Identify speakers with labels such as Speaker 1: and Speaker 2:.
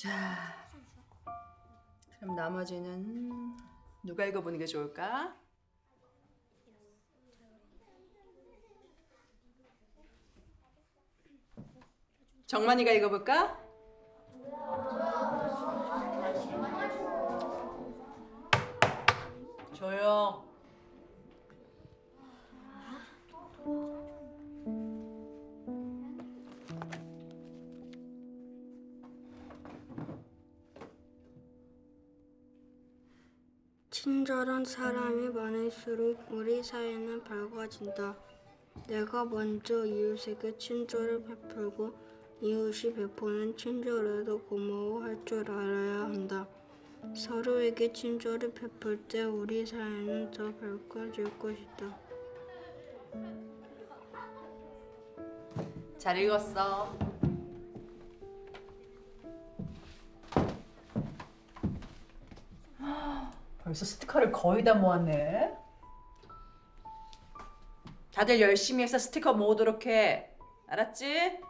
Speaker 1: 자, 그럼 나머지는 누가 읽어보는 게 좋을까? 정만이가 읽어볼까?
Speaker 2: 친절한 사람이 많을수록 우리 사회는 밝아진다. 내가 먼저 이웃에게 친절을 베풀고 이웃이 베푸는 친절에도 고마워할 줄 알아야 한다. 서로에게 친절을 베풀 때 우리 사회는 더 밝아질 것이다.
Speaker 1: 잘 읽었어. 벌써 스티커를 거의 다 모았네. 다들 열심히 해서 스티커 모으도록 해. 알았지? 네.